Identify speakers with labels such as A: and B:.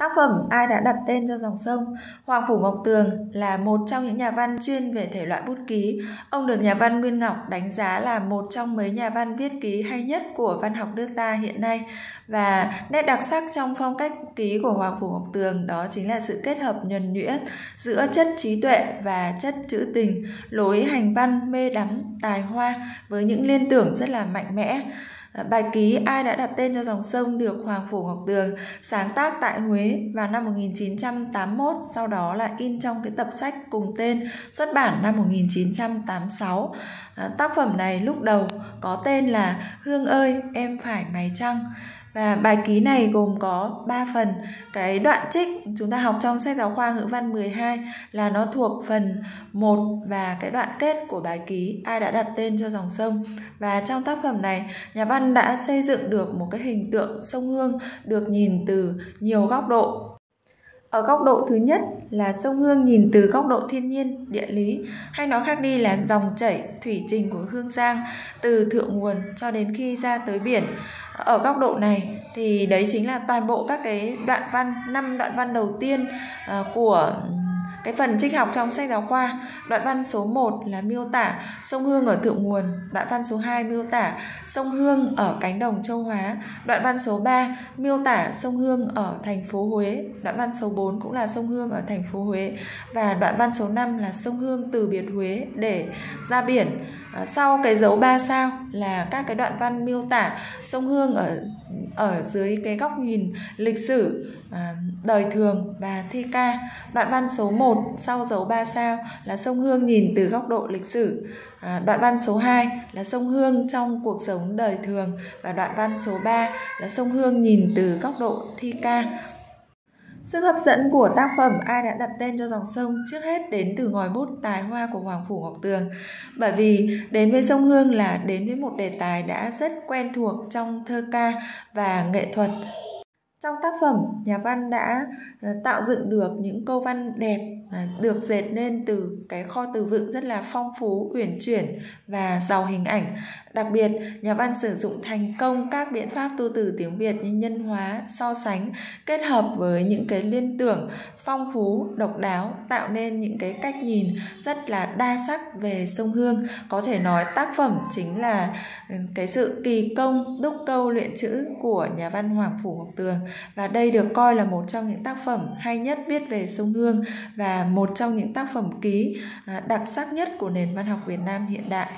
A: Tác phẩm Ai đã đặt tên cho dòng sông? Hoàng Phủ Ngọc Tường là một trong những nhà văn chuyên về thể loại bút ký. Ông được nhà văn Nguyên Ngọc đánh giá là một trong mấy nhà văn viết ký hay nhất của văn học nước ta hiện nay. Và nét đặc sắc trong phong cách ký của Hoàng Phủ Ngọc Tường đó chính là sự kết hợp nhuần nhuyễn giữa chất trí tuệ và chất trữ tình, lối hành văn mê đắm, tài hoa với những liên tưởng rất là mạnh mẽ. Ờ, bài ký Ai đã đặt tên cho dòng sông được Hoàng Phủ Ngọc Tường sáng tác tại Huế vào năm 1981, sau đó là in trong cái tập sách cùng tên xuất bản năm 1986. Ờ, tác phẩm này lúc đầu có tên là Hương ơi em phải mày trăng và bài ký này gồm có 3 phần. Cái đoạn trích chúng ta học trong sách giáo khoa ngữ văn 12 là nó thuộc phần 1 và cái đoạn kết của bài ký ai đã đặt tên cho dòng sông. Và trong tác phẩm này, nhà văn đã xây dựng được một cái hình tượng sông Hương được nhìn từ nhiều góc độ ở góc độ thứ nhất là sông Hương nhìn từ góc độ thiên nhiên, địa lý, hay nói khác đi là dòng chảy, thủy trình của Hương Giang từ thượng nguồn cho đến khi ra tới biển. Ở góc độ này thì đấy chính là toàn bộ các cái đoạn văn, năm đoạn văn đầu tiên uh, của cái phần trích học trong sách giáo khoa, đoạn văn số 1 là miêu tả sông Hương ở thượng nguồn, đoạn văn số 2 miêu tả sông Hương ở cánh đồng châu Hóa, đoạn văn số 3 miêu tả sông Hương ở thành phố Huế, đoạn văn số 4 cũng là sông Hương ở thành phố Huế và đoạn văn số 5 là sông Hương từ biệt Huế để ra biển. À, sau cái dấu ba sao là các cái đoạn văn miêu tả sông Hương ở ở dưới cái góc nhìn lịch sử à, đời thường và thi ca. Đoạn văn số 1 sau dấu 3 sao là sông Hương nhìn từ góc độ lịch sử. À, đoạn văn số 2 là sông Hương trong cuộc sống đời thường và đoạn văn số 3 là sông Hương nhìn từ góc độ thi ca. Sức hấp dẫn của tác phẩm ai đã đặt tên cho dòng sông trước hết đến từ ngòi bút tài hoa của Hoàng Phủ Ngọc Tường. Bởi vì đến với sông Hương là đến với một đề tài đã rất quen thuộc trong thơ ca và nghệ thuật trong tác phẩm, nhà văn đã ờ, tạo dựng được những câu văn đẹp được dệt nên từ cái kho từ vựng rất là phong phú, uyển chuyển và giàu hình ảnh. Đặc biệt, nhà văn sử dụng thành công các biện pháp tu từ tiếng Việt như nhân hóa, so sánh, kết hợp với những cái liên tưởng phong phú, độc đáo, tạo nên những cái cách nhìn rất là đa sắc về sông Hương. Có thể nói tác phẩm chính là ừ, cái sự kỳ công đúc câu luyện chữ của nhà văn Hoàng Phủ Ngọc Tường và đây được coi là một trong những tác phẩm hay nhất viết về sông Hương và một trong những tác phẩm ký à, đặc sắc nhất của nền văn học Việt Nam hiện đại.